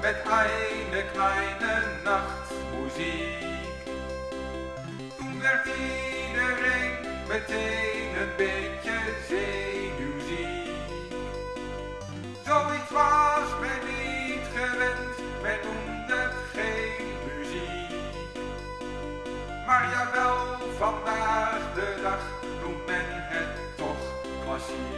met eine kleine nachtmuziek. Toen werd iedereen meteen een beetje zenuwziek. Zoiets was men niet gewend, men noemde geen muziek. Maar jawel, vandaag de dag noemt men het toch klassiek.